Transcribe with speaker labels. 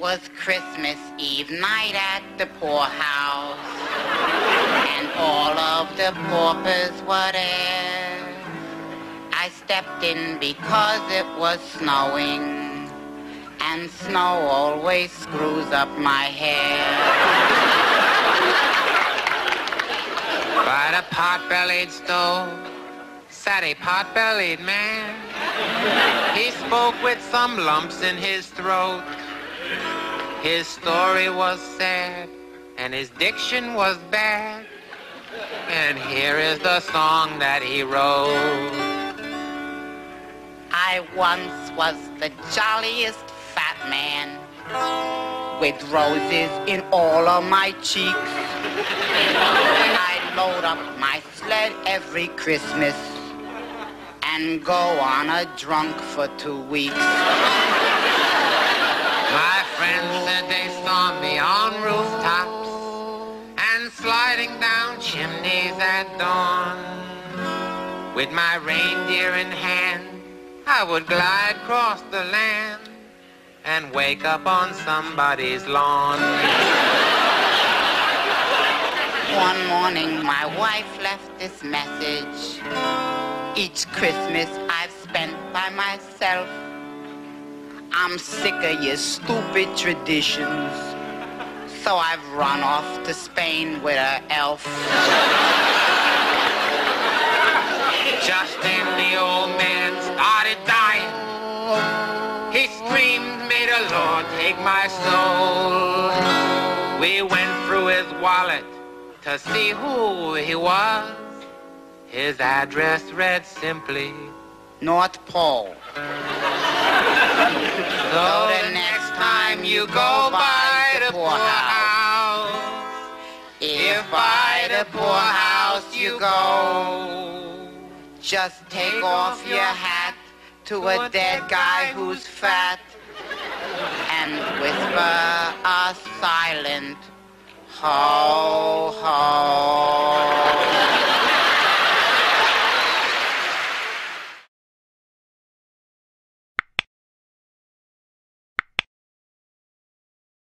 Speaker 1: was Christmas Eve night at the poorhouse, and all of the paupers were there. I stepped in because it was snowing, and snow always screws up my hair.
Speaker 2: By the pot-bellied stove sat a pot-bellied man. He spoke with some lumps in his throat. His story was sad, and his diction was bad. And here is the song that he wrote.
Speaker 1: I once was the jolliest fat man with roses in all of my cheeks. I'd load up my sled every Christmas and go on a drunk for two weeks.
Speaker 2: At dawn. With my reindeer in hand, I would glide across the land and wake up on somebody's lawn.
Speaker 1: One morning, my wife left this message. Each Christmas I've spent by myself. I'm sick of your stupid traditions. So I've run off to Spain with an elf.
Speaker 2: Just then the old man started dying. He screamed, may the Lord take my soul. We went through his wallet to see who he was. His address read simply,
Speaker 1: North Pole.
Speaker 2: So the next time you go by if by the poorhouse you go,
Speaker 1: Just take off your hat to a dead guy who's fat and whisper a silent ho ho.